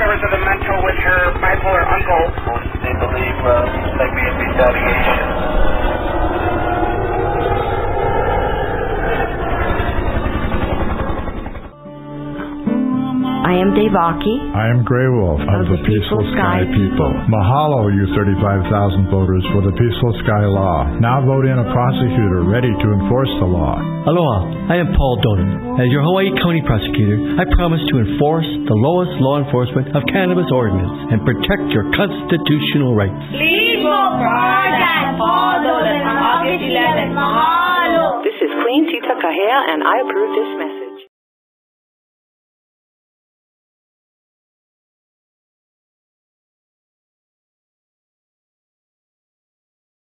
service of the mental with her bipolar uncle. They believe uh, might be a retaliation. I am Devaki. I am Grey Wolf of, the Peaceful Sky People. Mahalo, you 35,000 voters for the Peaceful Sky Law. Now vote in a prosecutor ready to enforce the law. Aloha, I am Paul Dolan. As your Hawaii County prosecutor, I promise to enforce the lowest law enforcement of cannabis ordinance and protect your constitutional rights. Please vote for and Paul Dolan on August 11th. Mahalo. This is Queen Tita Kahea, and I approve this message.